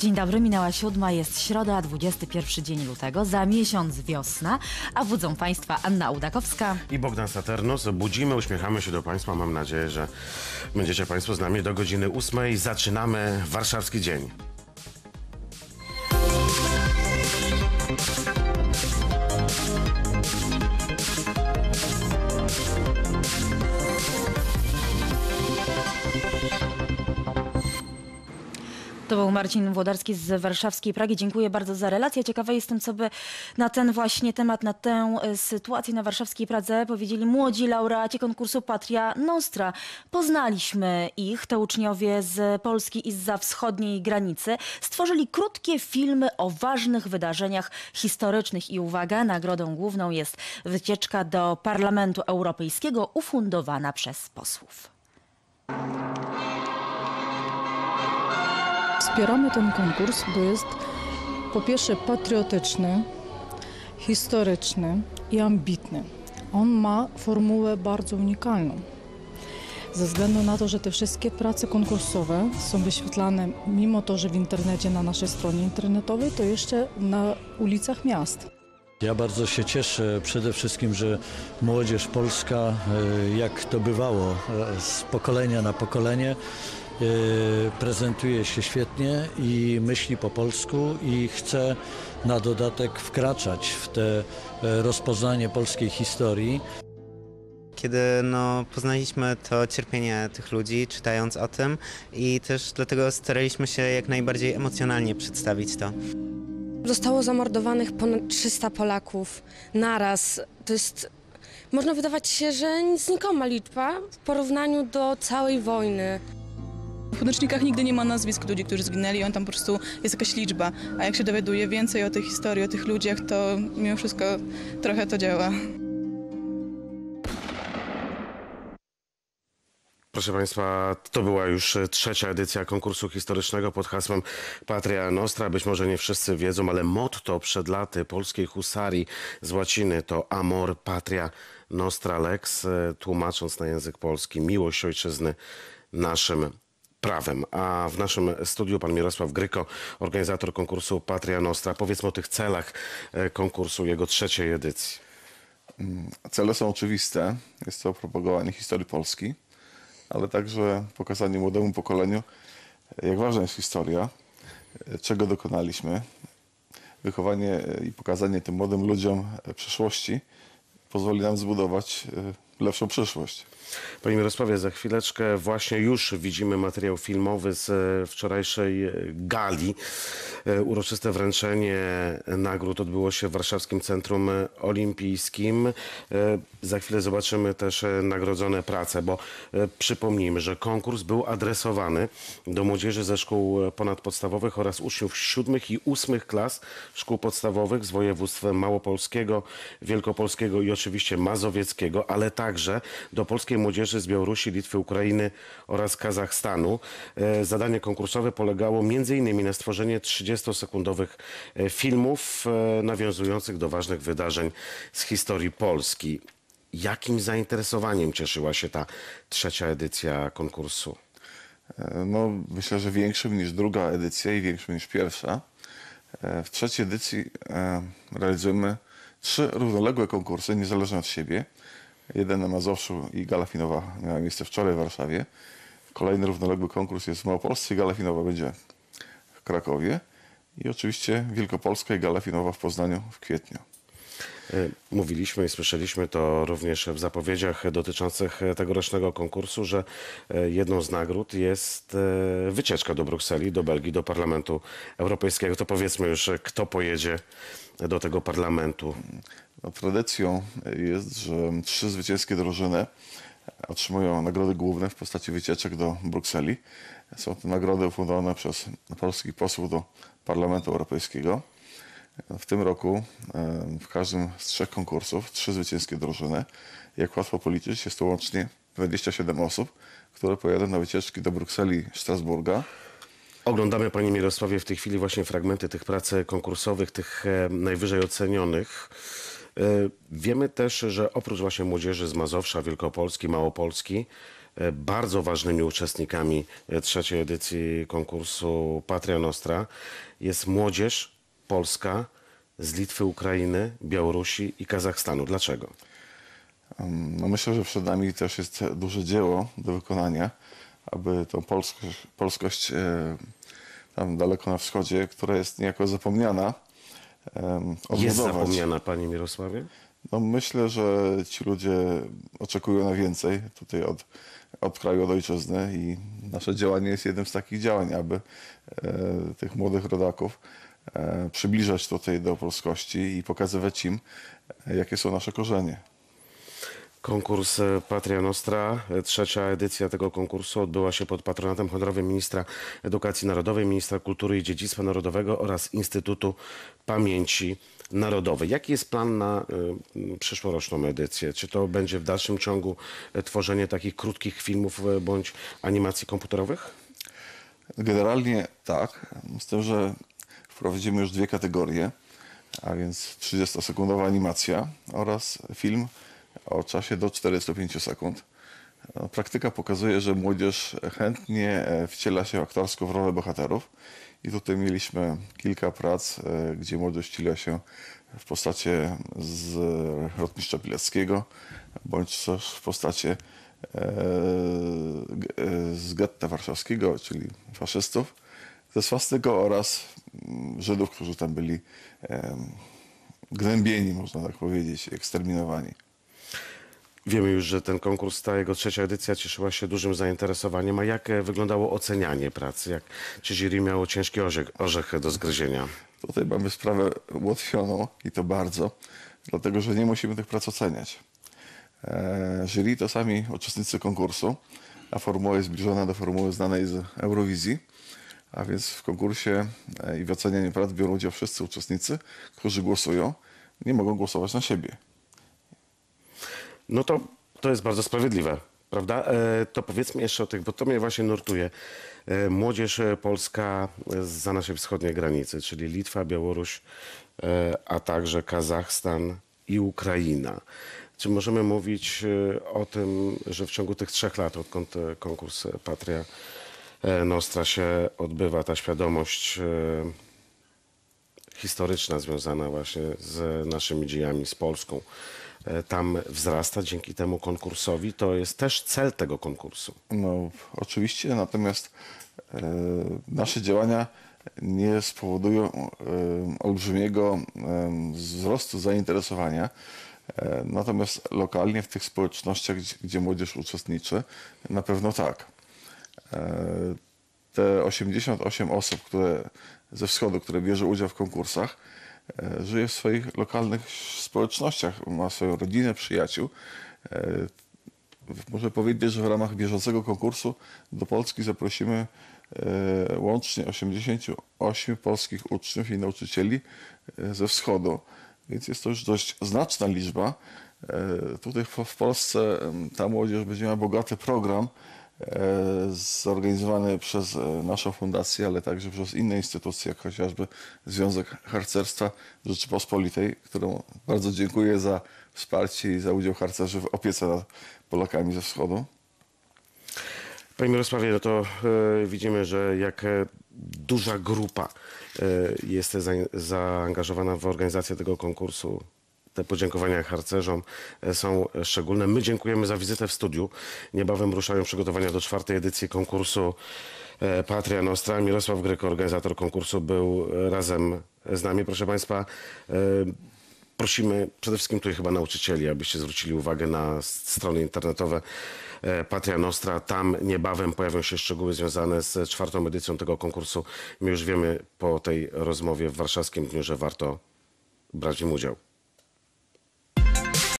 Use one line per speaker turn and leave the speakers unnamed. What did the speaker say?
Dzień dobry, minęła siódma, jest środa, 21 dzień lutego, za miesiąc wiosna, a budzą Państwa Anna Udakowska.
I Bogdan Saturnus. Budzimy, uśmiechamy się do Państwa. Mam nadzieję, że będziecie Państwo z nami do godziny ósmej. Zaczynamy warszawski dzień.
To był Marcin Włodarski z warszawskiej Pragi. Dziękuję bardzo za relację. Ciekawa jestem, co by na ten właśnie temat, na tę e, sytuację na warszawskiej Pradze powiedzieli młodzi laureaci konkursu Patria Nostra. Poznaliśmy ich, to uczniowie z Polski i zza wschodniej granicy. Stworzyli krótkie filmy o ważnych wydarzeniach historycznych i uwaga, nagrodą główną jest wycieczka do Parlamentu Europejskiego ufundowana przez posłów.
Wspieramy ten konkurs, bo jest po pierwsze patriotyczny, historyczny i ambitny. On ma formułę bardzo unikalną. Ze względu na to, że te wszystkie prace konkursowe są wyświetlane, mimo to, że w internecie na naszej stronie internetowej, to jeszcze na ulicach miast.
Ja bardzo się cieszę przede wszystkim, że młodzież polska, e, jak to bywało e, z pokolenia na pokolenie, prezentuje się świetnie i myśli po polsku i chce na dodatek wkraczać w te rozpoznanie polskiej historii.
kiedy no, poznaliśmy to cierpienie tych ludzi, czytając o tym i też dlatego staraliśmy się jak najbardziej emocjonalnie przedstawić to.
Zostało zamordowanych ponad 300 Polaków naraz. To jest, można wydawać się, że znikoma liczba w porównaniu do całej wojny.
W podręcznikach nigdy nie ma nazwisk ludzi, którzy zginęli, on tam po prostu jest jakaś liczba. A jak się dowiaduje więcej o tej historii, o tych ludziach, to mimo wszystko trochę to działa.
Proszę Państwa, to była już trzecia edycja konkursu historycznego pod hasłem Patria Nostra. Być może nie wszyscy wiedzą, ale motto przed laty polskiej husarii z łaciny to Amor Patria Nostra Lex, tłumacząc na język polski miłość ojczyzny naszym prawem. A w naszym studiu pan Mirosław Gryko, organizator konkursu Patria Nostra. Powiedzmy o tych celach e, konkursu, jego trzeciej edycji.
Cele są oczywiste. Jest to propagowanie historii Polski, ale także pokazanie młodemu pokoleniu, jak ważna jest historia, czego dokonaliśmy. Wychowanie i pokazanie tym młodym ludziom przyszłości pozwoli nam zbudować e, lepszą przyszłość.
Panie Mirosławie, za chwileczkę właśnie już widzimy materiał filmowy z e, wczorajszej e, gali. E, Uroczyste wręczenie nagród odbyło się w Warszawskim Centrum Olimpijskim. Za chwilę zobaczymy też nagrodzone prace, bo przypomnijmy, że konkurs był adresowany do młodzieży ze szkół ponadpodstawowych oraz uczniów siódmych i ósmych klas szkół podstawowych z województw małopolskiego, wielkopolskiego i oczywiście mazowieckiego, ale także do polskiej młodzieży z Białorusi, Litwy, Ukrainy oraz Kazachstanu. E, Zadanie konkursowe polegało m.in. na stworzeniu 30-sekundowych e, filmów e, nawiązujących do ważnych wydarzeń z historii Polski. Jakim zainteresowaniem cieszyła się ta trzecia edycja konkursu?
No, myślę, że większym niż druga edycja i większym niż pierwsza. W trzeciej edycji realizujemy trzy równoległe konkursy, niezależne od siebie. Jeden na Mazowszu i Gala Finowa miała miejsce wczoraj w Warszawie. Kolejny równoległy konkurs jest w Małopolsce i Gala Finowa będzie w Krakowie. I oczywiście Wielkopolska i Gala Finowa w Poznaniu w kwietniu.
E, Mówiliśmy i słyszeliśmy to również w zapowiedziach dotyczących tegorocznego konkursu, że e, jedną z nagród jest e, wycieczka do Brukseli, do Belgii, do Parlamentu Europejskiego. To powiedzmy już, e, kto pojedzie do tego parlamentu.
No, tradycją jest, że trzy zwycięskie drużyny otrzymują nagrody główne w postaci wycieczek do Brukseli. Są to nagrody ufundowane przez polskich posłów do Parlamentu Europejskiego. W tym roku w każdym z trzech konkursów trzy zwycięskie drużyny. Jak łatwo policzyć, jest to łącznie 27 osób, które pojadą na wycieczki do Brukseli Strasburga.
Oglądamy, Panie Mirosławie, w tej chwili właśnie fragmenty tych prac konkursowych, tych e, najwyżej ocenionych. E, Wiemy też, że oprócz właśnie młodzieży z Mazowsza, Wielkopolski, Małopolski, e, bardzo ważnymi uczestnikami trzeciej edycji konkursu Patria Nostra jest młodzież polska z Litwy, Ukrainy, Białorusi i Kazachstanu. Dlaczego?
Um, No myślę, że przed nami też jest duże dzieło do wykonania, aby tą polskość, polskość e, tam daleko na wschodzie, która jest niejako zapomniana, em,
Jest
odbudować.
zapomniana, panie Mirosławie?
No myślę, że ci ludzie oczekują na więcej tutaj od, od kraju, od ojczyzny i nasze działanie jest jednym z takich działań, aby e, tych młodych rodaków przybliżać tutaj do polskości i pokazywać im, e, jakie są nasze korzenie.
Konkurs e, Patria Nostra, e, trzecia edycja tego konkursu odbyła się pod patronatem honorowym ministra edukacji narodowej, ministra kultury i dziedzictwa narodowego oraz Instytutu Pamięci Narodowej. Jaki jest plan na y, przyszłoroczną edycję? Czy to będzie w dalszym ciągu e, tworzenie takich krótkich filmów e, bądź animacji komputerowych?
Generalnie tak, z tym, że wprowadzimy już dwie kategorie, a więc 30-sekundowa animacja oraz film o czasie do 45 sekund. No, Praktyka pokazuje, że młodzież chętnie e, wciela się aktorsko w rolę bohaterów i tutaj mieliśmy kilka prac, e, gdzie młodzież wciela się w postaci z Rotmistrza Pileckiego, bądź też w postaci e, g- e, z getta warszawskiego, czyli faszystów, ze swastyką oraz mm, Żydów, którzy tam byli gnębieni, można tak powiedzieć, eksterminowani.
Wiemy już, że ten konkurs, ta jego trzecia edycja cieszyła się dużym zainteresowaniem. A jak e, wyglądało ocenianie pracy? Jak, czy jury miało ciężki orzech, orzech do zgryzienia?
Tutaj mamy sprawę ułatwioną i to bardzo, dlatego że nie musimy tych prac oceniać. E, jury to sami uczestnicy konkursu, a formuła jest zbliżona do formuły znanej z Eurowizji, a więc w konkursie e, i w ocenianiu prac biorą udział wszyscy uczestnicy, którzy głosują, nie mogą głosować na siebie.
No to, to jest bardzo sprawiedliwe, prawda? E, to powiedzmy jeszcze o tych, bo to mnie właśnie nurtuje. E, młodzież polska za naszej wschodniej granicy, czyli Litwa, Białoruś, a także Kazachstan i Ukraina. Czy możemy mówić o tym, że w ciągu tych trzech lat, odkąd konkurs Patria Nostra się odbywa, ta świadomość e, historyczna związana właśnie z naszymi dziejami, z Polską, e, tam wzrasta dzięki temu konkursowi. To jest też cel tego konkursu.
No, oczywiście, natomiast e, nasze działania nie spowodują e, olbrzymiego e, wzrostu zainteresowania. E, natomiast lokalnie w tych społecznościach, gdzie młodzież uczestniczy, na pewno tak. E, te 88 osób, które ze wschodu, które bierze udział w konkursach, e, żyje w swoich lokalnych społecznościach, ma swoją rodzinę, przyjaciół. E, Muszę powiedzieć, że w ramach bieżącego konkursu do Polski zaprosimy łącznie 88 polskich uczniów i nauczycieli ze wschodu. Więc jest to już dość znaczna liczba. Tutaj w, Polsce ta młodzież będzie miała bogaty program zorganizowany przez e, naszą fundację, ale także przez inne instytucje, jak chociażby Związek Harcerstwa Rzeczypospolitej, któremu bardzo dziękuję za wsparcie i za udział harcerzy w opiece nad Polakami ze wschodu.
Panie Mirosławie, no to e, widzimy, że jak e, duża grupa e, jest za, zaangażowana w organizację tego konkursu. Te podziękowania harcerzom e, są szczególne. My dziękujemy za wizytę w studiu. Niebawem ruszają przygotowania do czwartej edycji konkursu e, Patria Nostra. Mirosław Gryko, organizator konkursu, był e, razem z nami. Proszę Państwa, prosimy przede wszystkim tutaj chyba nauczycieli, abyście zwrócili uwagę na strony internetowe Patria Nostra. Tam niebawem pojawią się szczegóły związane z czwartą edycją tego konkursu. My już wiemy po tej rozmowie w warszawskim dniu, że warto brać w nim udział.